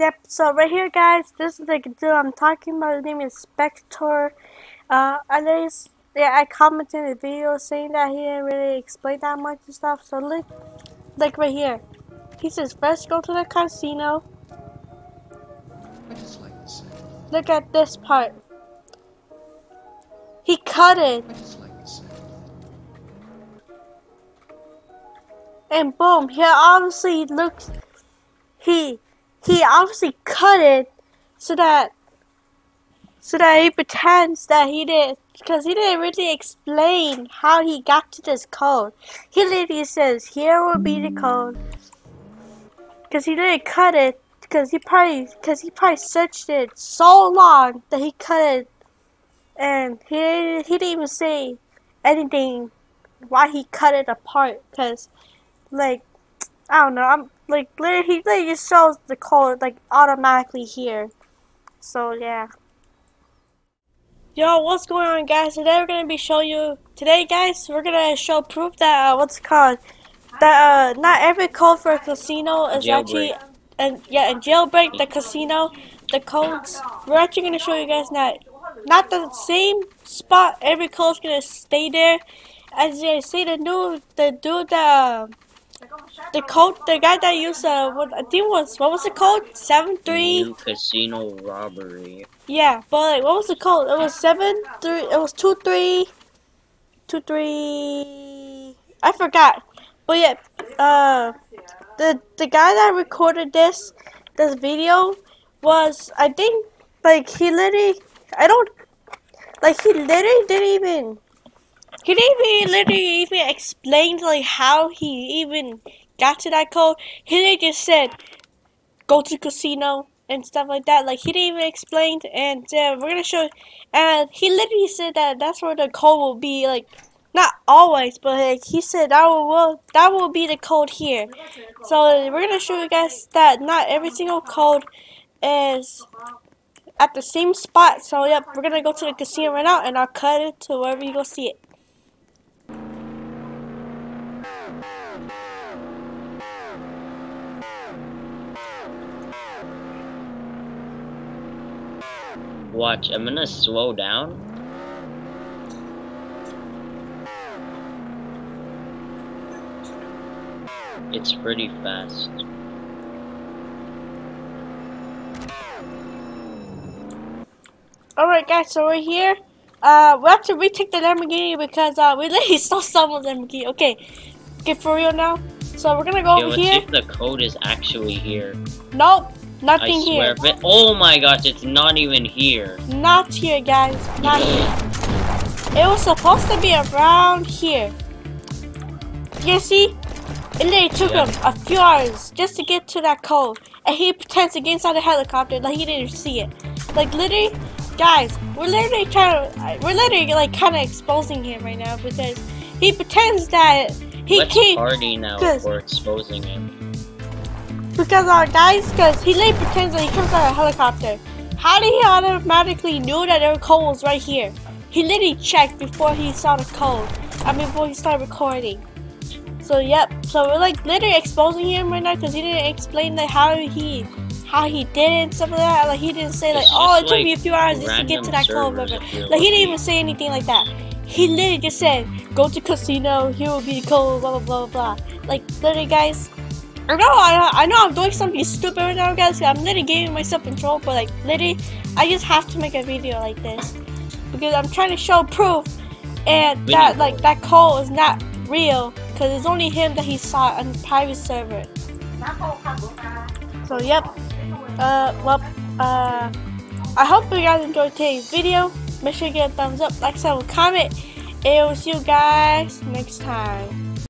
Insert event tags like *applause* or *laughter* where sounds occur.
Yep, so right here guys, this is the dude I'm talking about, his name is Spector. Uh, at least, yeah, I commented in the video saying that he didn't really explain that much and stuff, so look, like right here. He says, first go to the casino. Like look at this part. He cut it. Like and boom, here obviously looks, he he obviously cut it so that so that he pretends that he did because he didn't really explain how he got to this code. He literally says, "Here will be the code," because he didn't cut it because he probably because he probably searched it so long that he cut it, and he didn't, he didn't even say anything why he cut it apart because like I don't know I'm like literally he literally just shows the code like automatically here. So yeah. Yo, what's going on guys? Today we're gonna be showing you today guys, we're gonna show proof that uh, what's it called? That uh not every code for a casino is jailbreak. actually and yeah, and jailbreak the casino, the codes. We're actually gonna show you guys that not the same spot every code's gonna stay there. As you see the new the dude that the code, the guy that used uh, what I think was what was it called? Seven three. New casino robbery. Yeah, but like, what was the code? It was seven three. It was two three, two three. I forgot. But yeah, uh, the the guy that recorded this this video was I think like he literally I don't like he literally didn't even he didn't even literally even explain like how he even got to that code. He just said go to casino and stuff like that. Like he didn't even explain, and uh, we're gonna show. And he literally said that that's where the code will be. Like not always, but like he said that will that will be the code here. So we're gonna show you guys that not every single code is at the same spot. So yep, we're gonna go to the casino right now, and I'll cut it to wherever you go see it. Watch, I'm gonna slow down. It's pretty fast. Alright guys, so we're here. Uh, we have to retake the Lamborghini because uh, we *laughs* literally stole someone's Lamborghini. Okay, get for real now. So we're gonna go over let's here. See if the code is actually here. Nope. Nothing I swear, here. Oh my gosh, it's not even here. Not here, guys. Not here. It was supposed to be around here. You see? It literally took yeah. him a few hours just to get to that code. And he pretends to get inside the helicopter like he didn't see it. Like literally, guys, we're literally trying to, we're literally like kind of exposing him right now because he pretends that he Let's can't. party now for exposing him. Because our guys, because he like pretends that he comes out of a helicopter. How did he automatically know that there code was right here? He literally checked before he saw the code. I mean, before he started recording. So yep. So we're like literally exposing him right now because he didn't explain like how he how he did it and stuff like that. Like he didn't say like, oh, it took like me a few hours just to get to that code. Like he didn't even say anything like that. He literally just said, go to casino. Here will be the code. Blah blah blah blah. Like literally, guys. I know, I, I know I'm doing something stupid right now, guys. I'm literally giving myself control, but like, literally, I just have to make a video like this because I'm trying to show proof and that like that call is not real because it's only him that he saw on the private server. So yep. Uh, well, uh, I hope you guys enjoyed today's video. Make sure you give a thumbs up, like, subscribe, comment, and we'll see you guys next time.